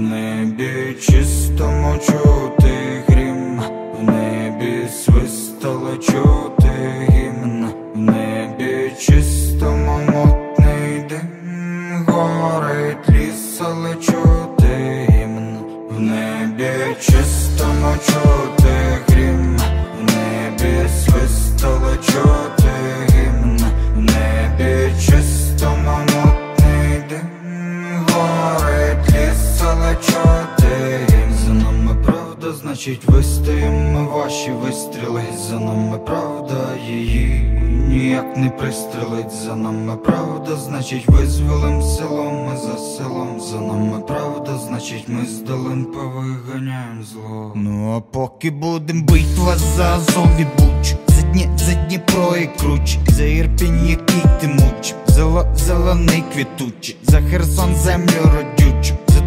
небі чистому чути грім, в небі свистало чути гімн, в небі чистому мотний дим, горить ліс, але чути але чути. За нами правда, значить вистоїмо ваші вистріли, за нами правда її ніяк не пристрелить. За нами правда, значить визволим селом, ми за селом, за нами правда, значить ми з долин повиганяєм зло. Ну а поки будем битва за Азов і Буч, за дні, за Дніпро і Круч, за Ірпінь, який ти муч, за, зелений квітучий, за Херсон землю родючу, за,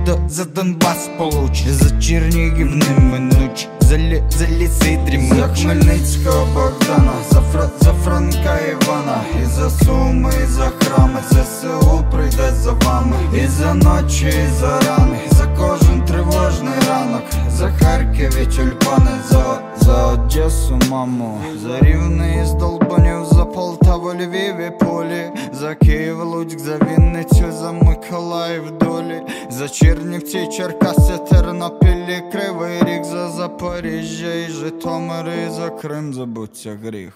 До- за Донбас получ, за Чернігів неминуч, за, лі, за ліси дрімуч, за Хмельницького Богдана, за, Фра, за Франка Івана, і за Суми, і за храми, ЗСУ прийде за вами, і за ночі, і за рани, за кожен тривожний ранок, за Харків і тюльпани, за, за Одесу, маму, за Рівне і Здолбанів, за Полтаву, Львів і Полі, за Київ, Луцьк, за Вінницю, за Миколаїв долі, за Чернівці, Черкаси, Тернопіль, і Кривий Ріг, за Запоріжжя і Житомир, і за Крим забуться гріх.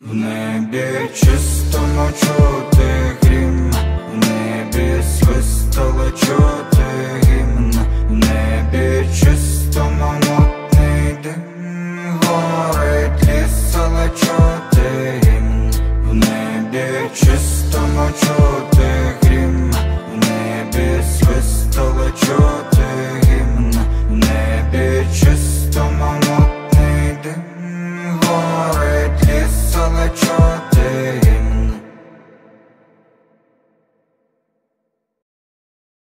В небі чистому чути небі чистому чути грім, небі свистало чути гімн, небі чистому мотний дим, горить ліс, але чути